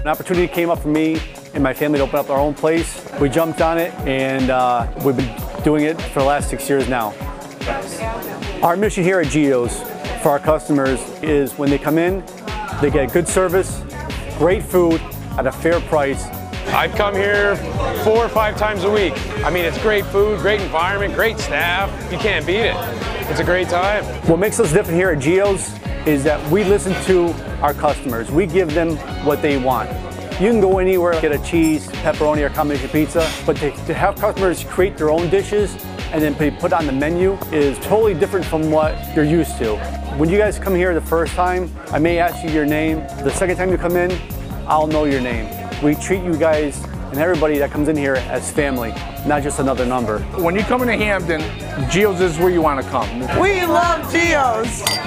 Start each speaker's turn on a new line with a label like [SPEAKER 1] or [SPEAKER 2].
[SPEAKER 1] An opportunity came up for me and my family to open up our own place. We jumped on it and uh, we've been doing it for the last six years now. Our mission here at Gio's for our customers is when they come in, they get good service, great food at a fair price.
[SPEAKER 2] I'd come here four or five times a week. I mean, it's great food, great environment, great staff. You can't beat it. It's a great time.
[SPEAKER 1] What makes us different here at Gio's is that we listen to our customers. We give them what they want. You can go anywhere, get a cheese, pepperoni, or combination pizza, but to, to have customers create their own dishes and then be put on the menu is totally different from what you're used to. When you guys come here the first time, I may ask you your name. The second time you come in, I'll know your name. We treat you guys and everybody that comes in here as family, not just another number.
[SPEAKER 3] When you come into Hampden, Gio's is where you want to come.
[SPEAKER 4] We love Gio's.